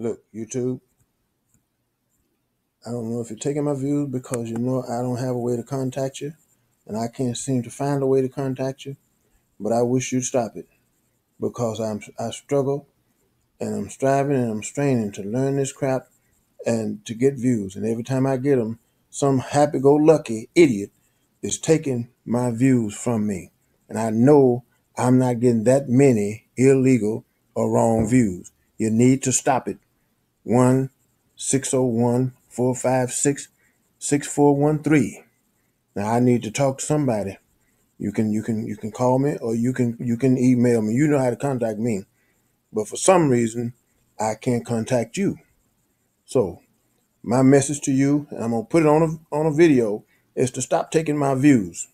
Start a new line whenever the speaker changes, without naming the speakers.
Look, YouTube, I don't know if you're taking my views because you know I don't have a way to contact you and I can't seem to find a way to contact you, but I wish you'd stop it because I'm I struggle and I'm striving and I'm straining to learn this crap and to get views. And every time I get them, some happy-go-lucky idiot is taking my views from me. And I know I'm not getting that many illegal or wrong views. You need to stop it. One six zero one four five six six four one three. Now I need to talk to somebody. You can you can you can call me or you can you can email me. You know how to contact me. But for some reason, I can't contact you. So my message to you, and I'm gonna put it on a on a video, is to stop taking my views.